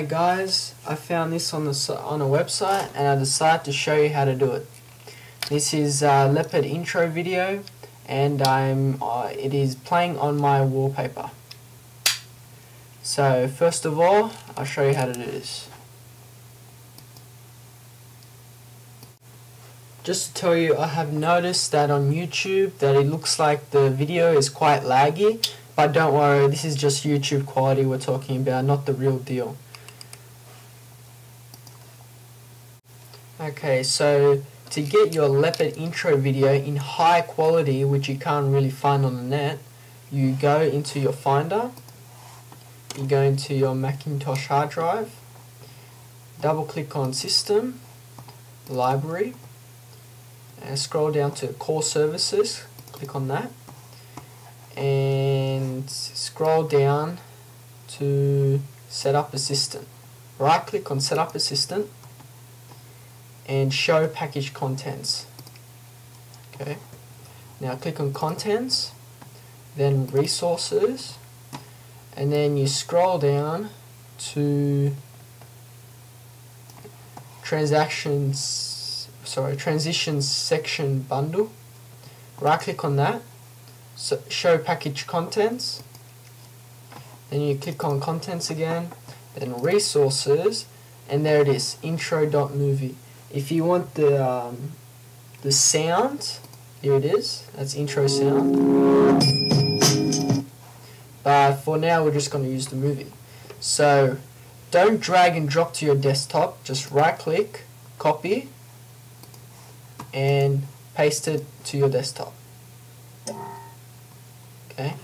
Hi guys, I found this on the on a website and I decided to show you how to do it. This is a leopard intro video and I'm uh, it is playing on my wallpaper. So first of all, I'll show you how to do this. Just to tell you, I have noticed that on YouTube that it looks like the video is quite laggy, but don't worry, this is just YouTube quality we're talking about, not the real deal. Okay, so to get your leopard intro video in high quality, which you can't really find on the net, you go into your Finder, you go into your Macintosh hard drive, double click on System, Library, and scroll down to core services click on that and scroll down to setup assistant. Right click on setup assistant and show package contents okay now click on contents then resources and then you scroll down to transactions sorry, transitions section bundle. Right click on that, so show package contents. Then you click on contents again, then resources, and there it is, intro.movie. If you want the um, the sound, here it is, that's intro sound. But for now, we're just going to use the movie. So don't drag and drop to your desktop, just right click, copy, and paste it to your desktop. Okay,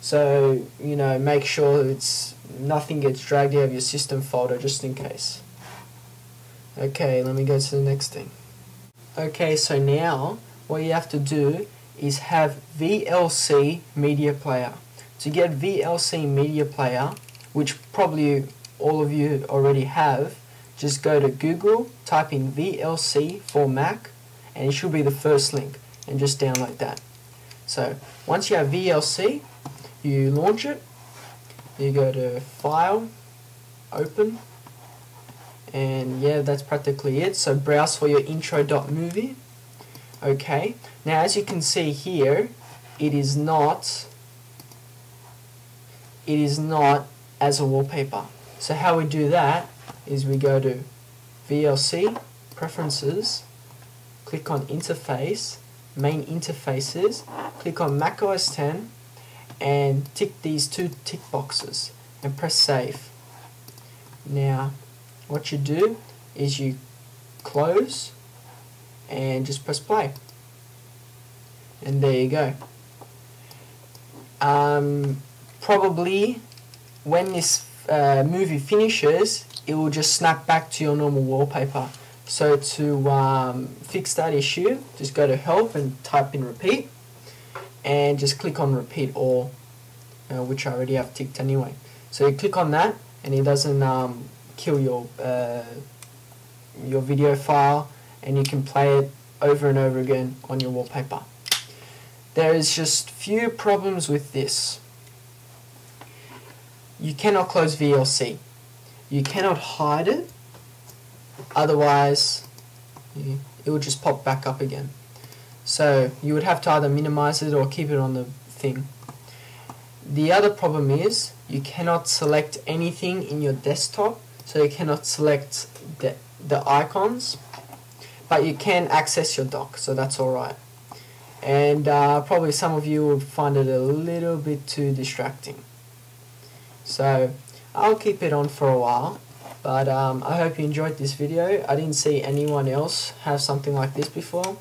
so you know make sure it's nothing gets dragged out of your system folder just in case. Okay, let me go to the next thing. Okay, so now what you have to do is have VLC Media Player. To get VLC Media Player, which probably all of you already have, just go to Google, type in VLC for Mac, and it should be the first link and just download that. So once you have VLC, you launch it, you go to File, Open, and yeah, that's practically it. So browse for your intro.movie. Okay, now as you can see here, it is not it is not as a wallpaper. So how we do that is we go to VLC, Preferences, click on interface, main interfaces, click on Mac OS 10 and tick these two tick boxes and press save. Now what you do is you close and just press play and there you go. Um, probably when this uh, movie finishes it will just snap back to your normal wallpaper so to um, fix that issue, just go to help and type in repeat and just click on repeat all, uh, which I already have ticked anyway. So you click on that and it doesn't um, kill your, uh, your video file and you can play it over and over again on your wallpaper. There is just few problems with this. You cannot close VLC. You cannot hide it Otherwise, it will just pop back up again. So you would have to either minimize it or keep it on the thing. The other problem is you cannot select anything in your desktop, so you cannot select the, the icons, but you can access your dock, so that's alright. And uh, probably some of you will find it a little bit too distracting. So I'll keep it on for a while but um, I hope you enjoyed this video. I didn't see anyone else have something like this before.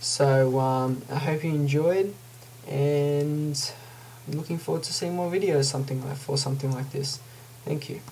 So um, I hope you enjoyed and I'm looking forward to seeing more videos something like for something like this. Thank you.